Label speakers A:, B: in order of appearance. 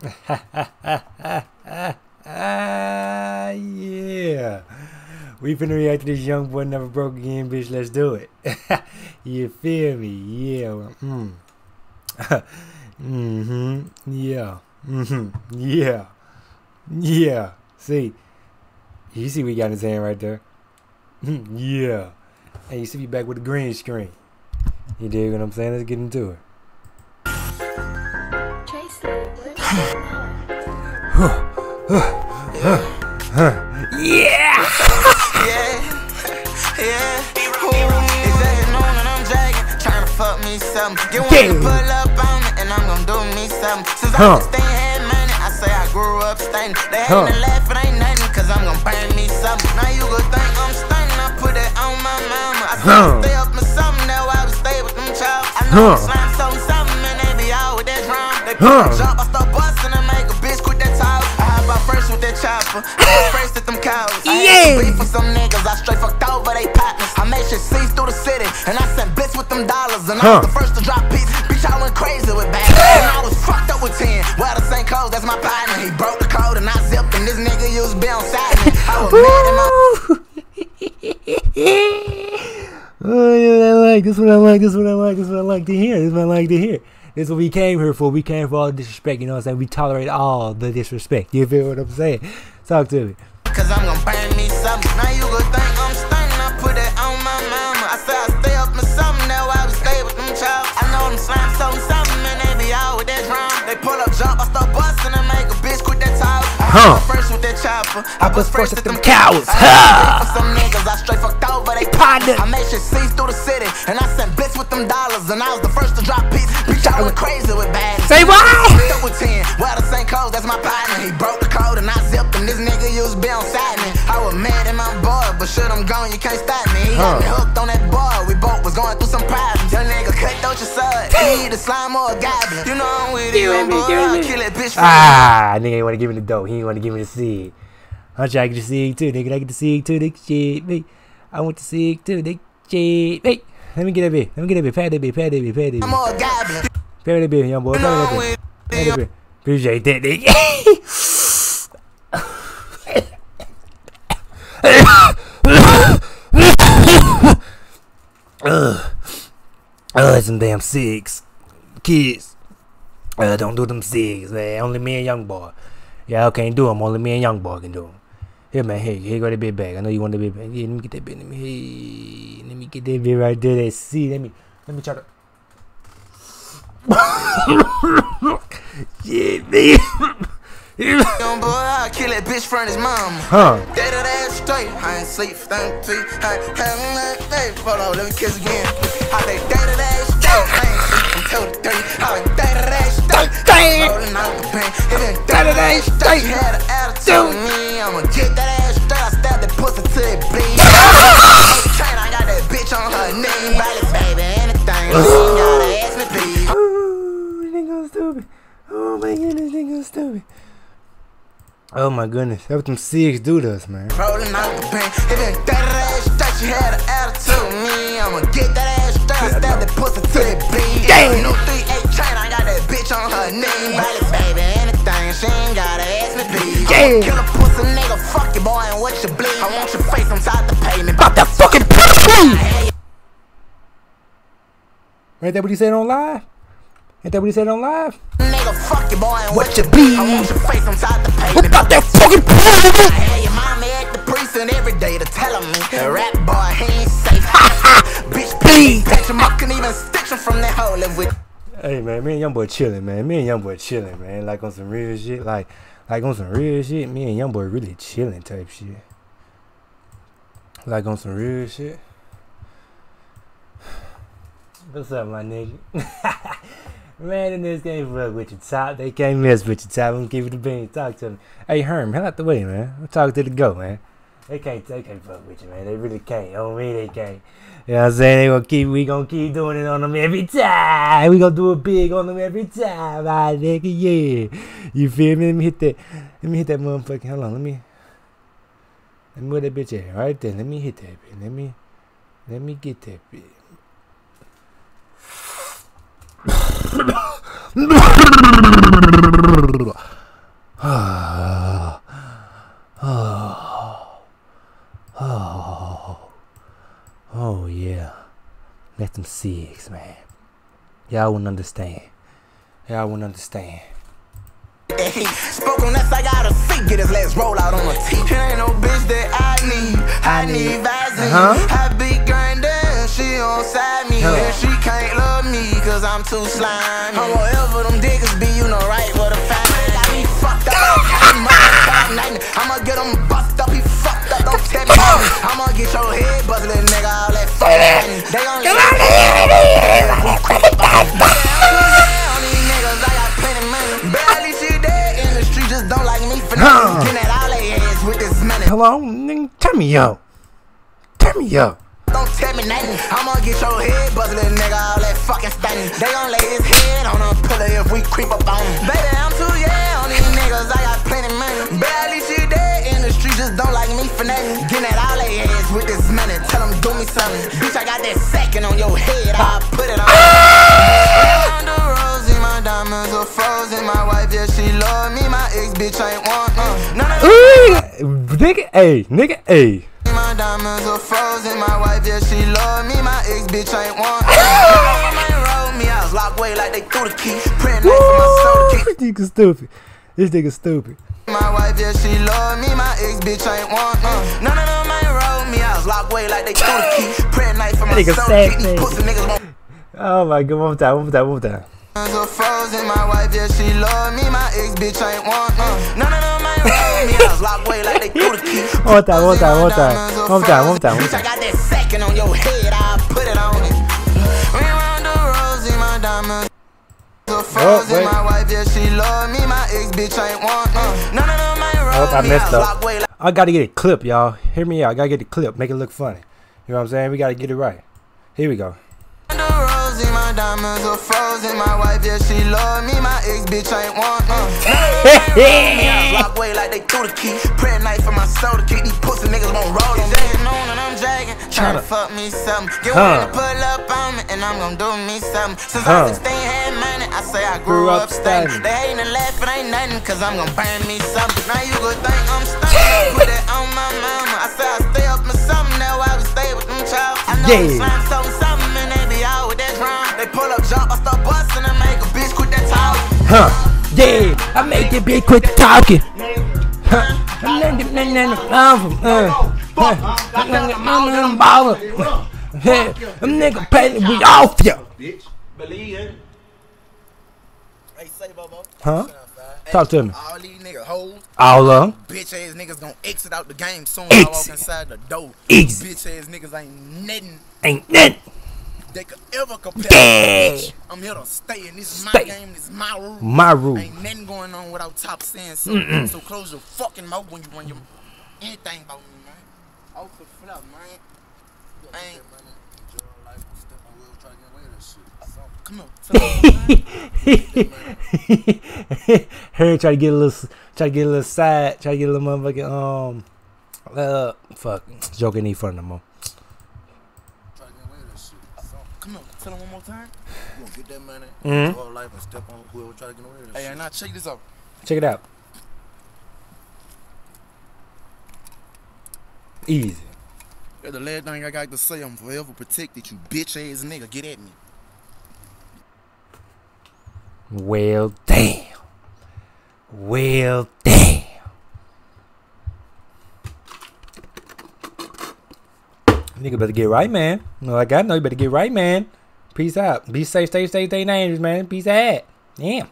A: yeah. We finna react to this YoungBoy Never Broke Again, bitch. Let's do it. you feel me? Yeah. Mm. mm-hmm. Yeah. Mm-hmm. Yeah. Yeah. See. You see we got in his hand right there? yeah. And you see me back with the green screen. You dig what I'm saying? Let's get into it. Get one to pull up on it, and I'm gonna do me something. Since huh. I stay had money, I say I grew up stunning. They huh. ain't laughing, ain't nothing, cause I'm gonna burn me something. Now you gon' think I'm stunning, I put it on my mama. I huh. stay up with something, why I stay with them chops. I know huh. I'm slime something, something, and they be out with that drum. They put huh. jump, with chopper, I was first at them cows. I yeah. beef for some niggas, I straight fucked over they partners. I made shit cease through the city, and I sent bits with them dollars, and huh. I was the first to drop beats. Bitch, I went crazy with bags, and I was fucked up with 10. Well, the same code, that's my partner. He broke the code, and I zipped, and this nigga used on side me. I was mad at my. Oh, yeah, I like this. What I like. This. What I like. This. What I like to hear. This. What I like to hear. This is what we came here for. We came for all the disrespect. You know what I'm saying? We tolerate all the disrespect. You feel what I'm saying? Talk to me. Cause I'm gonna burn me something. Now you gonna think I'm stunning. I put it on my mama. I say I stay up with something. Now I would stay with them chops. I know them slime something, something, and they be out with that drum. They pull up, jump, I start busting and make a bitch quit that top. Huh. First with that chopper. I, I was first at them cows. Huh. Some niggas, I straight fucked over they partner. I made shit cease through the city, and I sent bits with them dollars, and I was the first to drop beats. Bitch, I went crazy with bad. Say what? With 10. Well, the same code, that's my partner. He broke the code, and I zipped him. This nigga used to be on side me. I was mad at my boy, but shit, I'm gone, you can't stop me. He huh. got me hooked on that boy. We both was going through some problems. Young nigga cut out your son. He need a slime or a goblin. You know I'm with you, boy. Kill that bitch. Ah, nigga ain't want to give me the dope. He ain't want to give me the seed. I'm to get the seed too, nigga. I get the seed too, nigga. Shit, me. I want the seed too, nigga. Shit, me. Let me get that bit. Let me get that bit. Pat that bit. Pat that bit. Pat that bit. I'm all goblin. Pat that bit, young boy. Pat that bit. That bit. Appreciate that. Ugh. Uh, some damn six kids. Uh, don't do them six, man. Only me and young boy. Y'all can't do them. Only me and young boy can do them. Here, man. Here, here go the bit back. I know you want the bit back. Yeah, let me get that bit. Let me, hey, let me get that bit right there. That C. Let me, let me try to. Shit, man. Young boy, I kill that bitch from his mom. Huh? Dead of that straight. I ain't sleep for them three. Hold on, let me kiss again. I say dead of that straight. I ain't sleep until the three. I was dead of that straight. Rolling out the pain. It been dead of that straight. Had an attitude me. I'ma get that ass straight. I stab that pussy till it bleed. I got that bitch on her name. Body, baby, anything. She gotta ask me, please. Ooh, nigga stupid. Oh, oh my goodness, nigga stupid. Oh my goodness, that's what them six do to us, man. Rolling out the pain, it that ass straight. She had an attitude me. I'ma get that ass straight. Stab that pussy till it bleed. Damn. No 3 8 chain, I got that bitch on her name. Body, baby, anything. She ain't gotta ask me, please. Yeah. Kill a pussy nigga, fuck you, boy, and what you bleed. I want your face inside the pavement. Pop that fucking pussy! Right there, what he said on live? Ain't that what he said on live? Nigga, fuck you, boy, and what, what you be? I want your face inside the pavement. What about that fucking I had your mama at the precinct every day to tell me the rap boy, he ain't safe. Bitch, please. Catch him up, can even stitch him from that hole if we. Hey man, me and young boy chilling, man. Me and young boy chilling, man. Like on some real shit, like, like on some real shit. Me and young boy really chilling type shit. Like on some real shit. What's up, my nigga? Man, in this game, with your top. They can't mess with your top. I'm give it the bean. Talk to me. Hey, Herm, hell out the way, man. I'm talking to the goat, man. They can't, they can't fuck with you, man. They really can't. On me, they can't. You know what I'm saying? They gonna keep, we gonna keep doing it on them every time. We gonna do it big on them every time, my nigga. Yeah. You feel me? Let me hit that. Let me hit that motherfucking. Hold on. Let me. Let me where that bitch at? Right there. Let me hit that bitch. Let me. Let me get that bitch. oh, oh, yeah. Let them six, man. Y'all wouldn't understand. Y'all wouldn't understand.
B: And he spoke on us, I got a sick, get his last roll out on a T. It ain't no bitch that I need. I, need Vazzy.
A: Uh -huh.
B: I be grinding on side me.
A: Huh.
B: And she can't love me, cause I'm too slimy. I'm whatever them niggas be, you know right where the family got me fucked up. I'm motherfucking night. I'ma get him bust up, he fucked up, don't tell me. I'ma get your head buzzed, nigga, all that fucking They gon' Come on, Barely shit dead in the street, just don't like me for
A: Huh.
B: nothing. Getting at all they ass with this money.
A: Hello, turn me up. Turn me up.
B: I'ma get your head little nigga, all that fucking stunning. They gon' lay his head on a pillow if we creep up on him. Baby, I'm too yeah on these niggas, I got plenty money. Barely shit dead in the street, just don't like me for nothing. Getting at all they ass with this money, tell them do me something. Bitch, I got that second on your head, I'll put it on. Under my diamonds are frozen. My wife, yeah, she love me. My ex bitch ain't
A: nigga, hey, nigga, hey.
B: Diamonds are frozen. My wife, yeah, she love me. My ex bitch ain't want me. roll me out. Lock away like they threw the key. Print night for my soul
A: Woo,
B: kick.
A: this nigga stupid. This nigga stupid.
B: My wife, yeah, she love me. My ex bitch ain't want uh. None of them ain't roll me out. Lock away like they threw the key. Print night for my soul
A: sad
B: kick. These pussy niggas want
A: Oh my god, one more time, one more time, one more time.
B: Diamonds frozen. My wife, yeah, she love me. My ex bitch ain't want uh. None of them
A: One time, one time, one time. One time, one
B: on your on.
A: Oh, wait.
B: my
A: I messed up. I gotta get a clip, y'all. Hear me out. I gotta get the clip. Make it look funny. You know what I'm saying? We gotta get it right. Here we go.
B: My diamonds are frozen. My wife, yeah, she love me. My ex bitch ain't want. None of them ain't roll me. I was locked away like they threw the key. Prayer night for my soul to keep these pussy niggas won't roll. Jagging on and I'm jagging, trying to fuck me something. Get
A: Huh.
B: one to pull up on me, and I'm gonna do me something. Since
A: Huh.
B: I 16 had money, I say I
A: Grew
B: grew,
A: up
B: stunning. They hating and laughing, ain't nothing, cause I'm gonna burn me something. Now you could think I'm stunning. Put that on my mama. I say I stay up with something, that's why we stay with them child. I know
A: Yeah.
B: yeah. slime They pull up, jump, I start busting and make a bitch quit that talk.
A: Huh. Yeah, I make that bitch quit talking. Huh. I'm uh, them nigga paying we off ya.
C: bitch. Believe it.
B: Hey, say, Bobo.
A: Huh? Talk to me.
B: All these niggas hoes,
A: All of 'em.
B: bitch ass niggas gonna exit out the game soon as I walk
A: Exit.
B: inside the door.
A: Exit.
B: Bitch ass niggas ain't nothing
A: Ain't nothing.
B: They could ever compare. Bitch, I'm here to stay, and this is my game, this is my rule.
A: My rule.
B: Ain't nothing going on without top saying something. So close your fucking mouth when you run your anything about me, man. Off the flop, man. Ain't. Come on.
A: Harry try to get a little, try to get a little side, try to get a little motherfucking um, uh, fuck, joking in front of them.
B: Come on, tell him one more time.
C: You gonna get that money,
A: Mhm.
C: enjoy life, and step on whoever try to get away with that
B: Hey,
C: shit.
B: now check this out.
A: Check it out. Easy.
B: That's the last thing I got to say. I'm forever protected, you bitch ass nigga. Get at me.
A: Well, damn. Well, damn. Nigga better get right, man. No, like I know you better get right, man. Peace out. Be safe, stay safe, stay dangerous, man. Peace out. Damn.